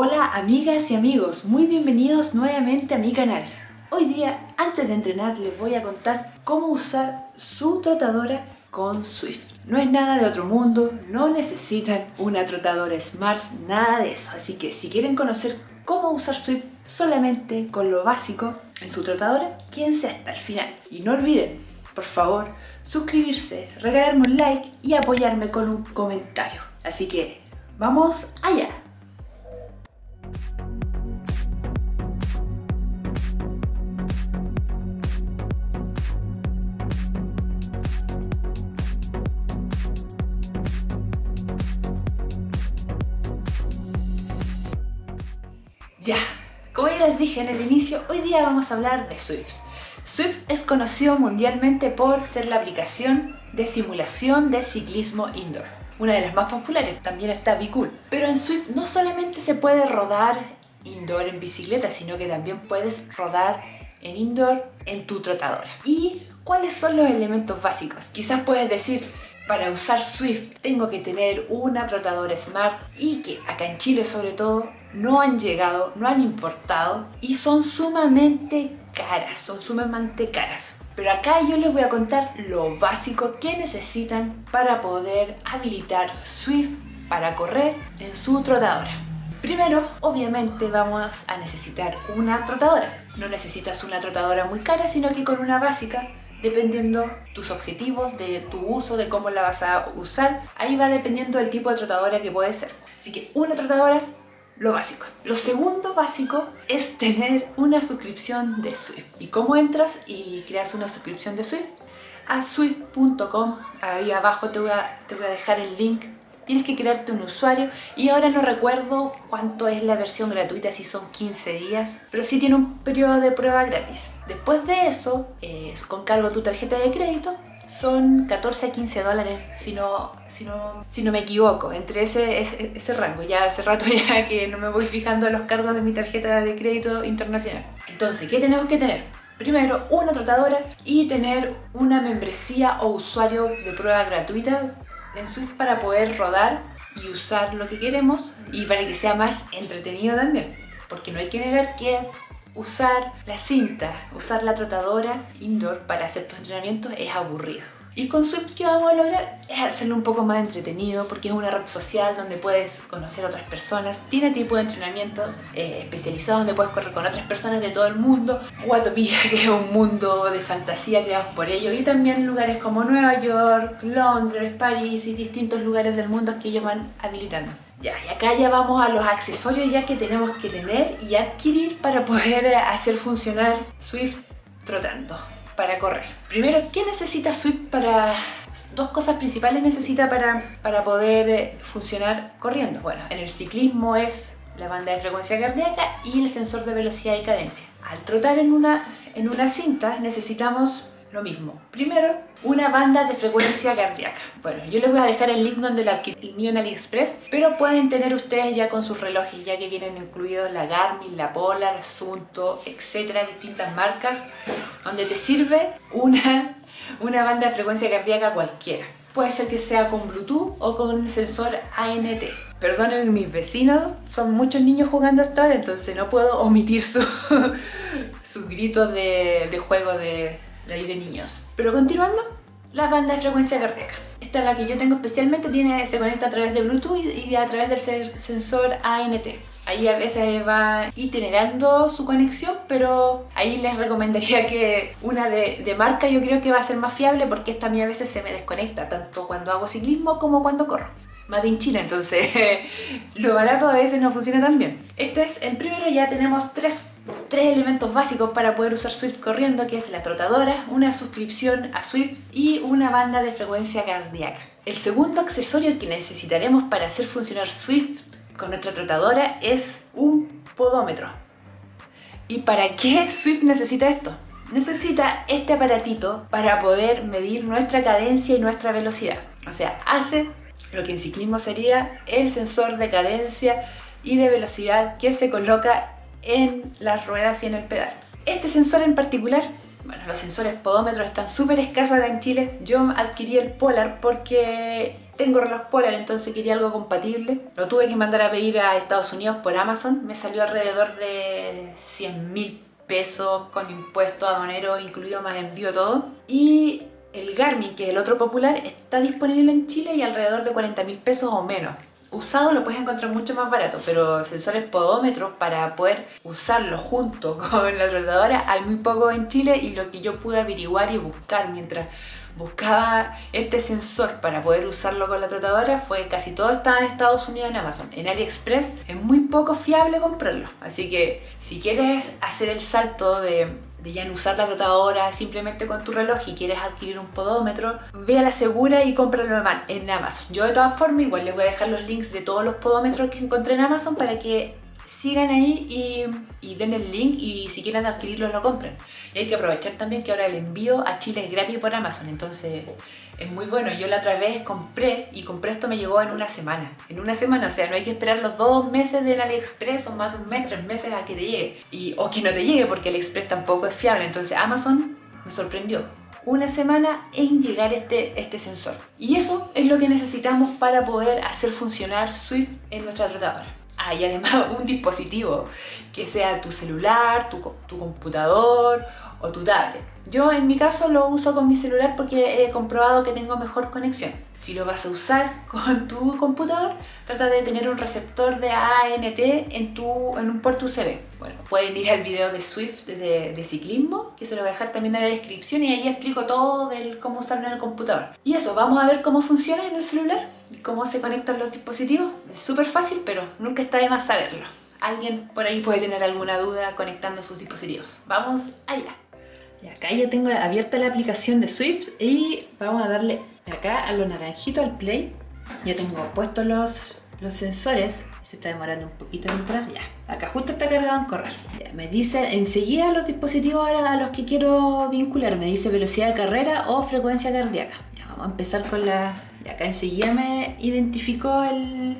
Hola amigas y amigos, muy bienvenidos nuevamente a mi canal. Hoy día, antes de entrenar, les voy a contar cómo usar su trotadora con Swift. No es nada de otro mundo, no necesitan una trotadora Smart, nada de eso. Así que si quieren conocer cómo usar Swift solamente con lo básico en su trotadora, quédense hasta el final. Y no olviden, por favor, suscribirse, regalarme un like y apoyarme con un comentario. Así que, vamos allá. Ya, como ya les dije en el inicio, hoy día vamos a hablar de Swift. Swift es conocido mundialmente por ser la aplicación de simulación de ciclismo indoor. Una de las más populares, también está Bicool. Pero en Swift no solamente se puede rodar indoor en bicicleta, sino que también puedes rodar en indoor en tu trotadora. ¿Y cuáles son los elementos básicos? Quizás puedes decir, para usar Swift tengo que tener una trotadora Smart y que acá en Chile sobre todo no han llegado, no han importado y son sumamente caras, son sumamente caras. Pero acá yo les voy a contar lo básico que necesitan para poder habilitar Swift para correr en su trotadora. Primero, obviamente vamos a necesitar una trotadora. No necesitas una trotadora muy cara, sino que con una básica dependiendo tus objetivos, de tu uso, de cómo la vas a usar. Ahí va dependiendo del tipo de trotadora que puede ser. Así que una trotadora, lo básico. Lo segundo básico es tener una suscripción de Swift. ¿Y cómo entras y creas una suscripción de Swift? A swift.com, ahí abajo te voy, a, te voy a dejar el link tienes que crearte un usuario y ahora no recuerdo cuánto es la versión gratuita, si son 15 días, pero sí tiene un periodo de prueba gratis. Después de eso, eh, con cargo tu tarjeta de crédito, son 14 a 15 dólares, si no, si no, si no me equivoco, entre ese, ese, rango. Ya hace rato ya que no me voy fijando en los cargos de mi tarjeta de crédito internacional. Entonces, ¿qué tenemos que tener? Primero, una trotadora y tener una membresía o usuario de prueba gratuita en Swift para poder rodar y usar lo que queremos y para que sea más entretenido también. Porque no hay que negar que usar la cinta, usar la trotadora indoor para hacer tu entrenamiento es aburrido. Y con Swift, ¿qué vamos a lograr? Es hacerlo un poco más entretenido porque es una red social donde puedes conocer a otras personas. Tiene tipo de entrenamientos eh, especializados donde puedes correr con otras personas de todo el mundo. Guatopía, que es un mundo de fantasía creado por ellos. Y también lugares como Nueva York, Londres, París y distintos lugares del mundo que ellos van habilitando. Ya, y acá ya vamos a los accesorios ya que tenemos que tener y adquirir para poder hacer funcionar Swift trotando para correr. Primero, ¿qué necesita Swift para...? Dos cosas principales necesita para, para poder eh, funcionar corriendo. Bueno, en el ciclismo es la banda de frecuencia cardíaca y el sensor de velocidad y cadencia. Al trotar en una, en una cinta necesitamos lo mismo. Primero, una banda de frecuencia cardíaca. Bueno, yo les voy a dejar el link donde la el mío en AliExpress, pero pueden tener ustedes ya con sus relojes, ya que vienen incluidos la Garmin, la Polar, Sunto, etcétera, distintas marcas, donde te sirve una, una banda de frecuencia cardíaca cualquiera. Puede ser que sea con Bluetooth o con sensor ANT. Perdonen mis vecinos, son muchos niños jugando hasta ahora, entonces no puedo omitir sus su gritos de, de juego de, de ahí de niños. Pero continuando, la banda de frecuencia cardíaca. Esta es la que yo tengo especialmente, tiene, se conecta a través de Bluetooth y a través del sensor ANT. Ahí a veces va itinerando su conexión, pero ahí les recomendaría que una de, de, marca yo creo que va a ser más fiable porque esta a mí a veces se me desconecta, tanto cuando hago ciclismo como cuando corro. Más de en China, entonces lo barato a veces no funciona tan bien. Este es el primero, ya tenemos tres tres elementos básicos para poder usar Swift corriendo, que es la trotadora, una suscripción a Swift y una banda de frecuencia cardíaca. El segundo accesorio que necesitaremos para hacer funcionar Swift con nuestra trotadora es un podómetro. ¿Y para qué Swift necesita esto? Necesita este aparatito para poder medir nuestra cadencia y nuestra velocidad. O sea, hace lo que en ciclismo sería el sensor de cadencia y de velocidad que se coloca en las ruedas y en el pedal. Este sensor en particular, bueno, los sensores podómetros están súper escasos acá en Chile. Yo adquirí el Polar porque tengo reloj polar, entonces quería algo compatible. Lo tuve que mandar a pedir a Estados Unidos por Amazon. Me salió alrededor de 100 mil pesos con impuestos aduaneros, incluido más envío todo. Y el Garmin, que es el otro popular, está disponible en Chile y alrededor de 40 mil pesos o menos. Usado lo puedes encontrar mucho más barato, pero sensores podómetros para poder usarlo junto con la trotadora hay muy poco en Chile y lo que yo pude averiguar y buscar mientras buscaba este sensor para poder usarlo con la trotadora fue casi todo estaba en Estados Unidos en Amazon. En AliExpress es muy poco fiable comprarlo. Así que si quieres hacer el salto de, ya no usar la trotadora simplemente con tu reloj y quieres adquirir un podómetro, ve a la segura y cómpralo en Amazon. Yo de todas formas igual les voy a dejar los links de todos los podómetros que encontré en Amazon para que sigan ahí y, den el link y si quieren adquirirlo lo compren. Y hay que aprovechar también que ahora el envío a Chile es gratis por Amazon, entonces es muy bueno. Yo la otra vez compré y compré esto me llegó en una semana. En una semana, o sea, no hay que esperar los dos meses del AliExpress o más de un mes, tres meses a que te llegue. Y, o que no te llegue porque AliExpress tampoco es fiable. Entonces Amazon me sorprendió una semana en llegar este, este sensor. Y eso es lo que necesitamos para poder hacer funcionar Swift en nuestra trotadora hay además un dispositivo que sea tu celular, tu, computador o tu tablet. Yo en mi caso lo uso con mi celular porque he comprobado que tengo mejor conexión. Si lo vas a usar con tu computador, trata de tener un receptor de ANT en, tu, en un puerto USB. Bueno, pueden ir al video de Swift de, de, ciclismo, que se lo voy a dejar también en la descripción y ahí explico todo del cómo usarlo en el computador. Y eso, vamos a ver cómo funciona en el celular cómo se conectan los dispositivos. Es súper fácil, pero nunca está de más saberlo. Alguien por ahí puede tener alguna duda conectando sus dispositivos. Vamos allá. Y acá ya tengo abierta la aplicación de Swift y vamos a darle acá a lo naranjito al play. Ya tengo puestos los, los sensores. Se está demorando un poquito en entrar. Ya, acá justo está cargado en correr. Ya, me dice enseguida los dispositivos a los que quiero vincular. Me dice velocidad de carrera o frecuencia cardíaca. Ya, vamos a empezar con la... Y acá enseguida me identificó el...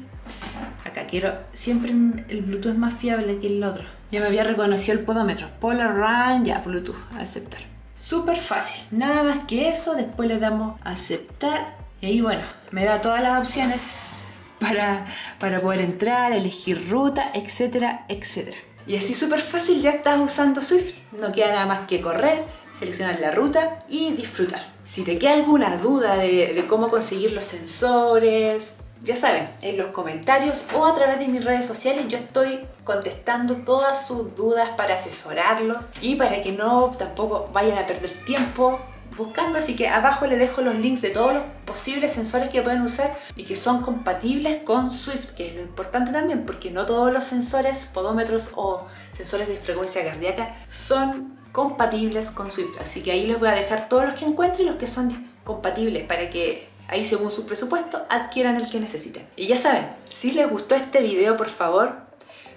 Acá quiero... Siempre el Bluetooth es más fiable que el otro. Ya me había reconocido el podómetro. Polar Run, ya, Bluetooth, aceptar. Súper fácil, nada más que eso. Después le damos aceptar. Y ahí, bueno, me da todas las opciones para, para poder entrar, elegir ruta, etcétera, etcétera. Y así súper fácil ya estás usando Swift. No queda nada más que correr, seleccionar la ruta y disfrutar. Si te queda alguna duda de, de cómo conseguir los sensores, ya saben, en los comentarios o a través de mis redes sociales yo estoy contestando todas sus dudas para asesorarlos y para que no tampoco vayan a perder tiempo buscando, así que abajo les dejo los links de todos los posibles sensores que pueden usar y que son compatibles con Swift, que es lo importante también, porque no todos los sensores, podómetros o sensores de frecuencia cardíaca son compatibles con Swift, así que ahí les voy a dejar todos los que encuentre y los que son compatibles para que Ahí según su presupuesto adquieran el que necesiten. Y ya saben, si les gustó este video por favor,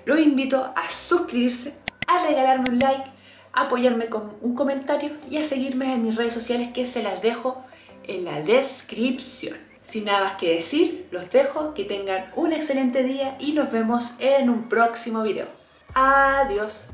los invito a suscribirse, a regalarme un like, a apoyarme con un comentario y a seguirme en mis redes sociales que se las dejo en la descripción. Sin nada más que decir, los dejo, que tengan un excelente día y nos vemos en un próximo video. Adiós.